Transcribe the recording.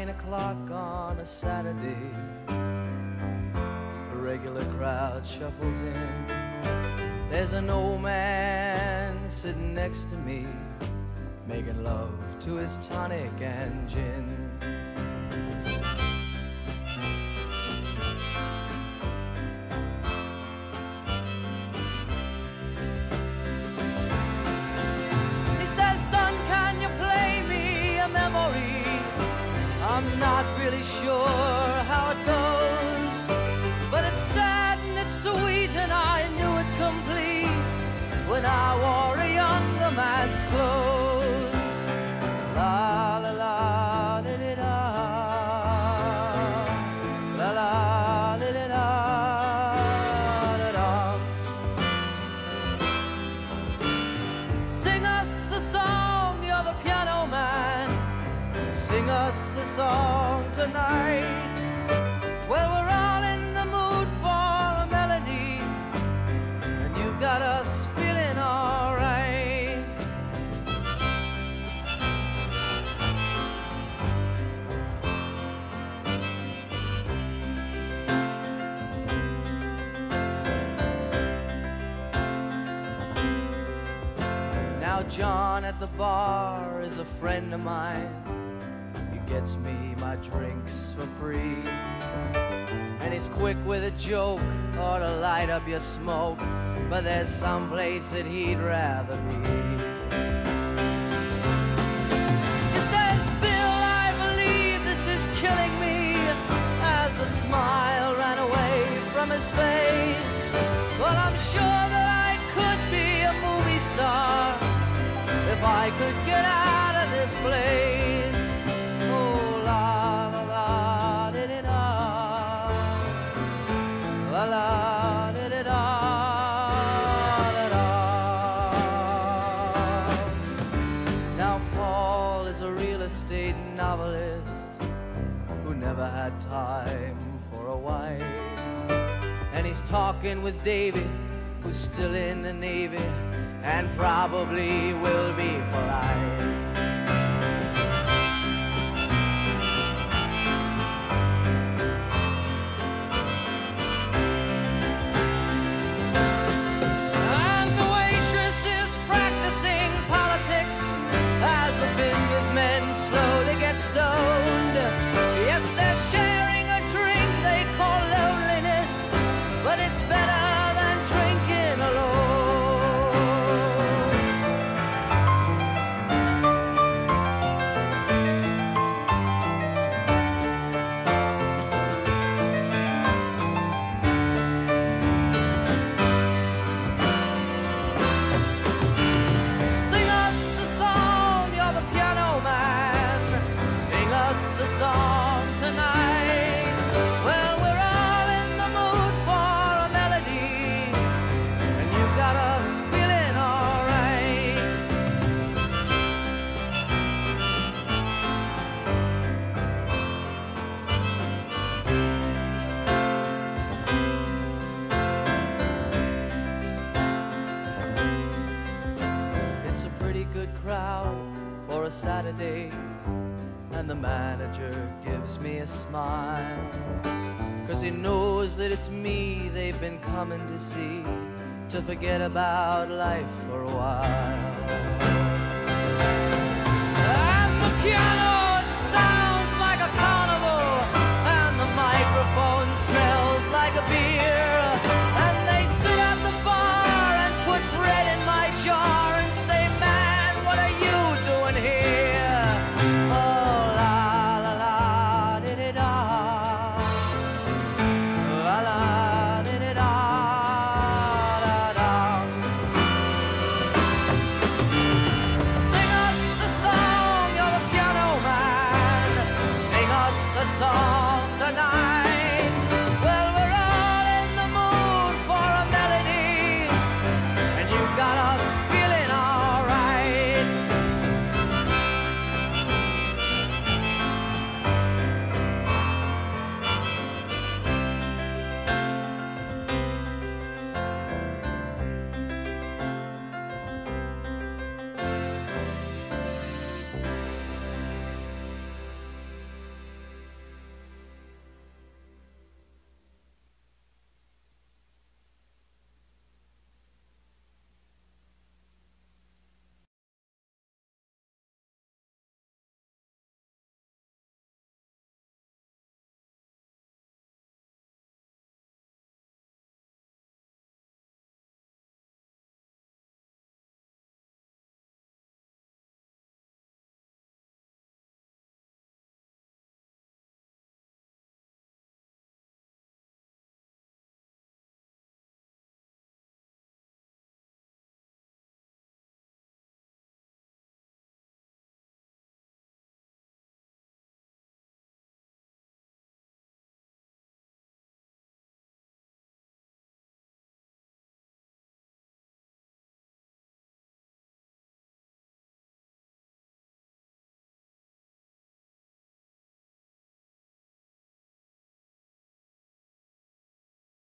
nine o'clock on a Saturday. A regular crowd shuffles in. There's an old man sitting next to me, making love to his tonic and gin. I'm not really sure how it goes, but it's sad and it's sweet, and I knew it complete when I wore Us a song tonight. Well, we're all in the mood for a melody, and you got us feeling alright. Now, John at the bar is a friend of mine. Gets me my drinks for free. And he's quick with a joke or to light up your smoke. But there's some place that he'd rather be. He says, Bill, I believe this is killing me. As a smile ran away from his face. Well, I'm sure that I could be a movie star if I could get out of this place. He's talking with David, who's still in the Navy and probably will be for life. And Saturday, and the manager gives me a smile. Cause he knows that it's me they've been coming to see to forget about life for a while. And the piano